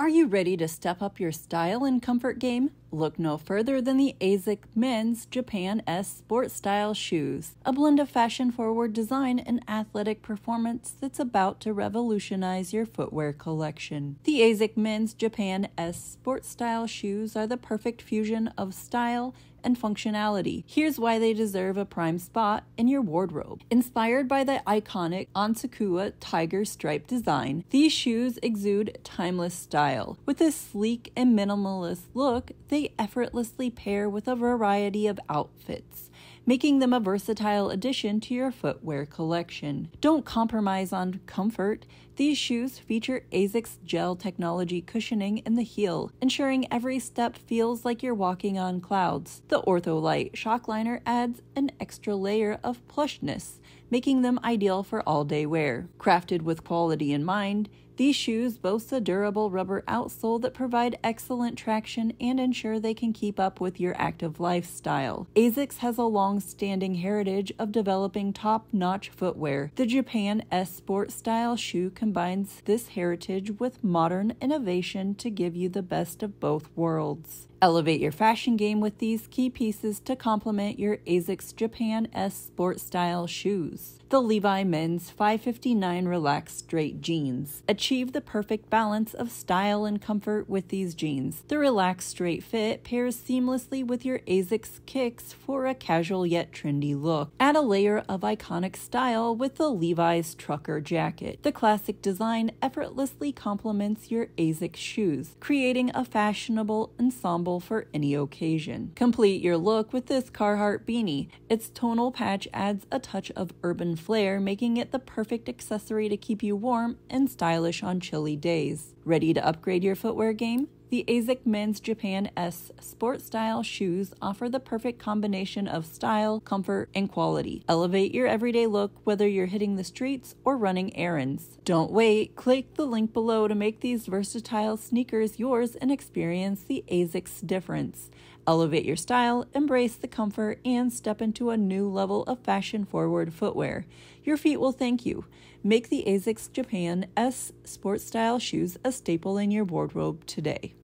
Are you ready to step up your style and comfort game? Look no further than the ASICS Men's Japan S Sport Style Shoes, a blend of fashion forward design and athletic performance that's about to revolutionize your footwear collection. The ASICS Men's Japan S Sport Style Shoes are the perfect fusion of style and functionality. Here's why they deserve a prime spot in your wardrobe. Inspired by the iconic Onitsuka tiger stripe design, these shoes exude timeless style. With a sleek and minimalist look, they they effortlessly pair with a variety of outfits, making them a versatile addition to your footwear collection. Don't compromise on comfort. These shoes feature ASICS gel technology cushioning in the heel, ensuring every step feels like you're walking on clouds. The Ortholite sockliner adds an extra layer of plushness, making them ideal for all day wear. Crafted with quality in mind, these shoes boast a durable rubber outsole that provide excellent traction and ensure they can keep up with your active lifestyle. ASICS has a long-standing heritage of developing top-notch footwear. The Japan S Sport style shoe combines this heritage with modern innovation to give you the best of both worlds. Elevate your fashion game with these key pieces to complement your ASICS Japan S Sport Style shoes. The Levi Men's 559 Relaxed Straight Jeans. Achieve the perfect balance of style and comfort with these jeans. The relaxed straight fit pairs seamlessly with your ASICS kicks for a casual yet trendy look. Add a layer of iconic style with the Levi's trucker jacket. The classic design effortlessly complements your ASICS shoes, creating a fashionable ensemble for any occasion. Complete your look with this Carhartt beanie. Its tonal patch adds a touch of urban flair, making it the perfect accessory to keep you warm and stylish on chilly days. Ready to upgrade your footwear game? The ASICS Men's Japan S Sport Style shoes offer the perfect combination of style, comfort, and quality. Elevate your everyday look whether you're hitting the streets or running errands. Don't wait, click the link below to make these versatile sneakers yours and experience the ASICS difference. Elevate your style, embrace the comfort, and step into a new level of fashion forward footwear. Your feet will thank you. Make the ASICS Japan S Sport Style shoes a staple in your wardrobe today.